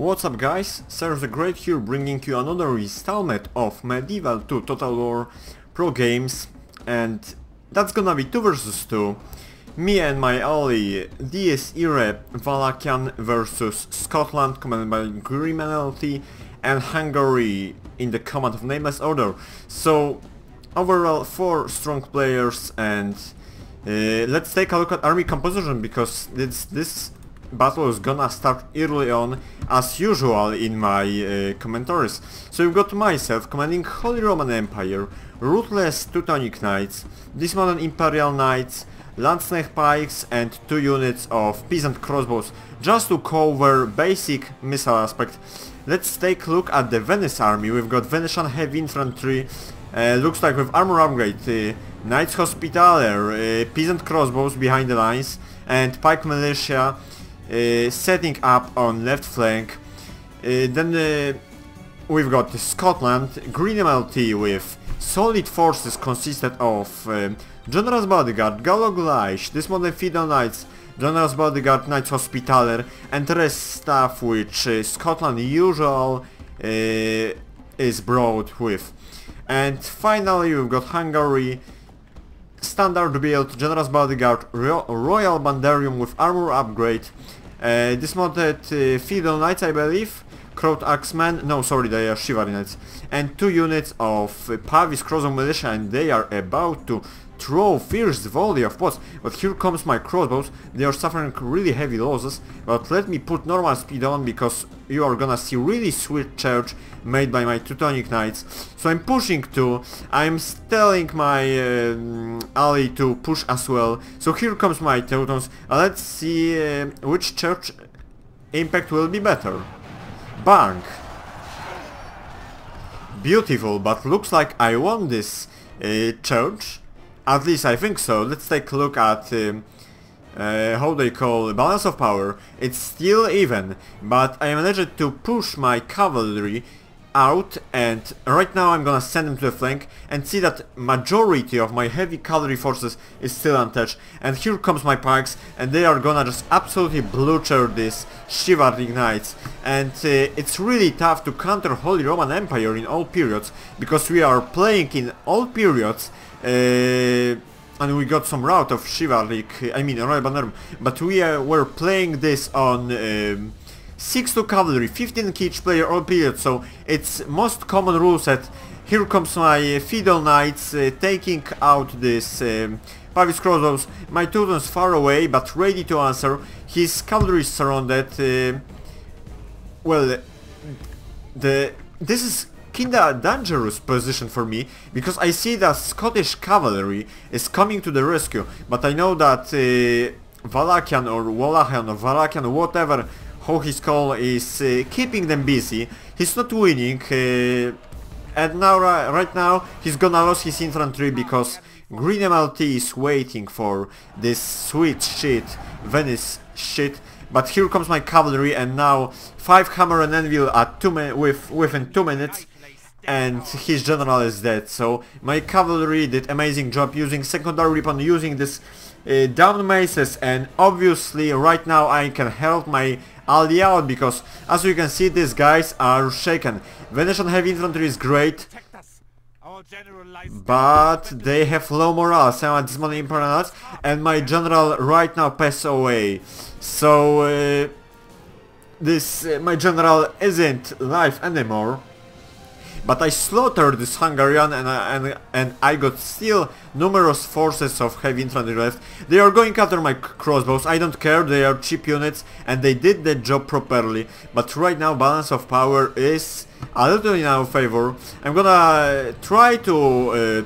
What's up guys, Cyrus the Great here bringing you another installment of Medieval 2 Total War Pro Games and that's gonna be 2 versus 2. Me and my ally DS Ire Valakian versus Scotland commanded by Grimalti and Hungary in the command of Nameless Order. So overall 4 strong players and uh, let's take a look at army composition because this, this battle is gonna start early on as usual in my uh, commentaries. So you've got myself commanding Holy Roman Empire, Ruthless Teutonic Knights, Dismounted Imperial Knights, Landsknecht Pikes and two units of Peasant Crossbows just to cover basic missile aspect. Let's take a look at the Venice army. We've got Venetian Heavy Infantry, uh, looks like with armor upgrade, uh, Knights Hospitaller, uh, Peasant Crossbows behind the lines and Pike Militia setting up on left flank. Uh, then uh, we've got Scotland, Green MLT with solid forces consisted of um, General's Bodyguard, Gallo Gleish, Dismounted Feudal Knights, General's Bodyguard, Knights Hospitaller, and rest stuff which uh, Scotland usual uh, is brought with. And finally we've got Hungary, Standard build, General's Bodyguard, Ro Royal Banderium with armor upgrade, uh, dismounted uh, Feudal Knights I believe, Croat Axemen, no sorry they are Chivalry Knights, and two units of uh, Pavis Crossbow Militia and they are about to throw fierce volley of pots, but here comes my crossbows, they are suffering really heavy losses, but let me put normal speed on because you are gonna see really sweet charge made by my Teutonic Knights. So I'm pushing to, I'm telling my uh, ally to push as well, so here comes my Teutons, let's see uh, which church impact will be better. Bang! Beautiful, but looks like I won this uh, church. At least I think so. Let's take a look at um, uh, how they call balance of power. It's still even, but I managed to push my cavalry out and right now I'm gonna send them to the flank and see that majority of my heavy cavalry forces is still untouched. And here comes my pikes and they are gonna just absolutely butcher these chivalry knights. And uh, it's really tough to counter Holy Roman Empire in all periods because we are playing in all periods uh, and we got some route of chivalric, I mean Royal Banner, but we uh, were playing this on um, 6 to cavalry, 15 each player all period, so it's most common rule set. Here comes my uh, Feudal Knights uh, taking out this um, Pavis Crossbows. My Teutons far away but ready to answer. His cavalry is surrounded. Uh, well, the this is kinda dangerous position for me because I see that Scottish cavalry is coming to the rescue, but I know that uh, Valakian or Wallachian or Valakian, whatever how he's called, is uh, keeping them busy. He's not winning, uh, and now right now he's gonna lose his infantry because Green MLT is waiting for this sweet shit, Venice shit. But here comes my cavalry and now 5 hammer and anvil at two with within 2 minutes and his general is dead. So my cavalry did amazing job using secondary weapon, using this uh, down maces and obviously right now I can help my ally out because as you can see these guys are shaken. Venetian heavy infantry is great but they have low morale, same as Dismounted Imperial and my general right now passed away. So uh, this uh, my general isn't alive anymore but I slaughtered this Hungarian and, and, and I got still numerous forces of heavy infantry left. They are going after my crossbows, I don't care, they are cheap units and they did the job properly. But right now balance of power is a little in our favor. I'm gonna try to uh,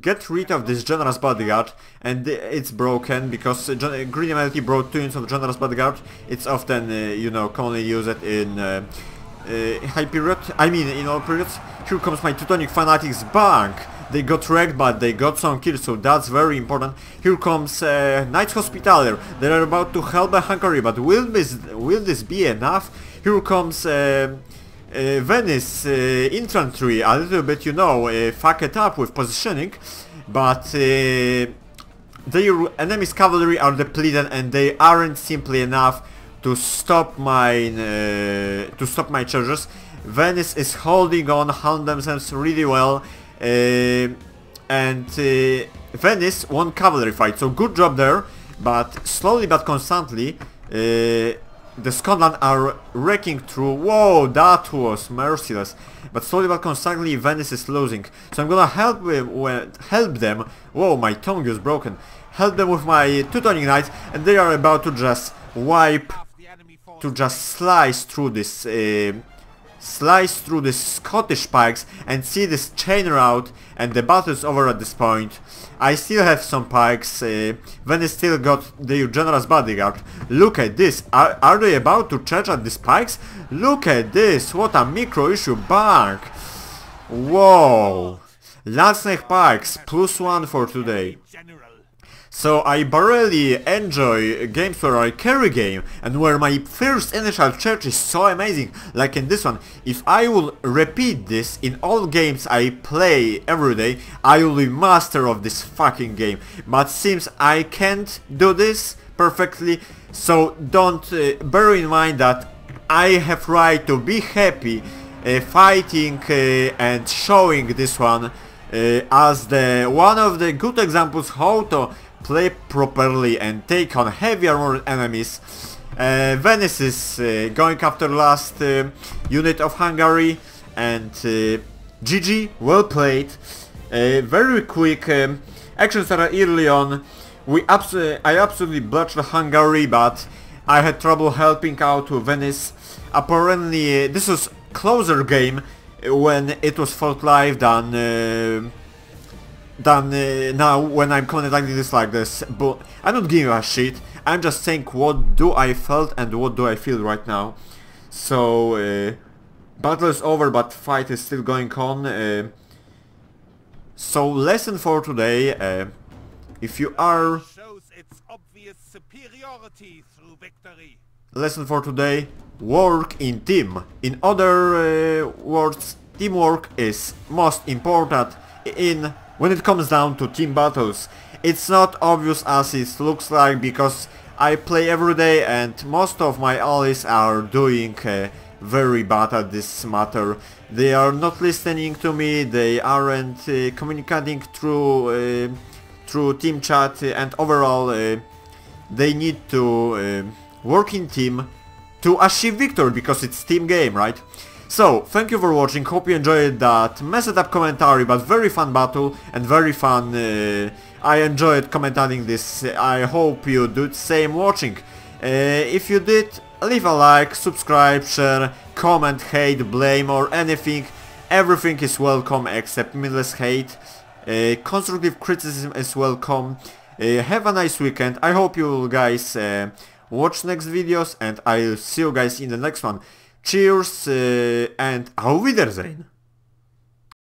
get rid of this General's Bodyguard and it's broken because uh, Green MLT brought two units of General's Bodyguard. It's often, uh, you know, commonly used in uh, uh, high period, I mean in all periods. Here comes my Teutonic Fanatics Bank. They got wrecked but they got some kills so that's very important. Here comes uh, Knights Hospitaller. They are about to help Hungary but will this, will this be enough? Here comes uh, uh, Venice uh, infantry, a little bit you know, uh, fuck it up with positioning but uh, their enemy's cavalry are depleted and they aren't simply enough to stop my uh, to stop my charges. Venice is holding on, holding themselves really well, uh, and uh, Venice won cavalry fight, so good job there. But slowly but constantly, uh, the Scotland are wrecking through. Whoa, that was merciless. But slowly but constantly, Venice is losing. So I'm gonna help them. Help them. Whoa, my tongue is broken. Help them with my Teutonic Knights, and they are about to just wipe, to just slice through this. Uh, slice through the Scottish pikes and see this chain route and the battle is over at this point. I still have some pikes, uh, Venice still got the General's bodyguard. Look at this, are, are they about to charge at these pikes? Look at this, what a micro issue bank! Whoa! Landsknecht pikes, plus one for today. So I barely enjoy games where I carry game and where my first initial charge is so amazing, like in this one. If I will repeat this in all games I play every day, I will be master of this fucking game. But seems I can't do this perfectly, so don't uh, bear in mind that I have right to be happy uh, fighting uh, and showing this one uh, as the one of the good examples how to play properly and take on heavy armored enemies. Uh, Venice is uh, going after last uh, unit of Hungary and GG, uh, well played. Uh, very quick um, actions are early on. We abso I absolutely bludgeoned Hungary but I had trouble helping out to Venice. Apparently uh, this was closer game when it was fought live than than uh, now when I'm commenting this like this, but I'm not giving a shit, I'm just saying what do I felt and what do I feel right now. So, uh, battle is over but fight is still going on. Uh, so lesson for today, uh, if you are... Lesson for today, work in team. In other uh, words, teamwork is most important in when it comes down to team battles. It's not obvious as it looks like because I play every day and most of my allies are doing uh, very bad at this matter. They are not listening to me, they aren't uh, communicating through uh, through team chat and overall uh, they need to uh, work in team to achieve victory because it's team game, right? So, thank you for watching, hope you enjoyed that messed up commentary but very fun battle and very fun, uh, I enjoyed commentating this, I hope you did same watching. Uh, if you did, leave a like, subscribe, share, comment, hate, blame or anything, everything is welcome except meaningless hate, uh, constructive criticism is welcome, uh, have a nice weekend, I hope you guys uh, watch next videos and I'll see you guys in the next one. Cheers uh, and auf Wiedersehen.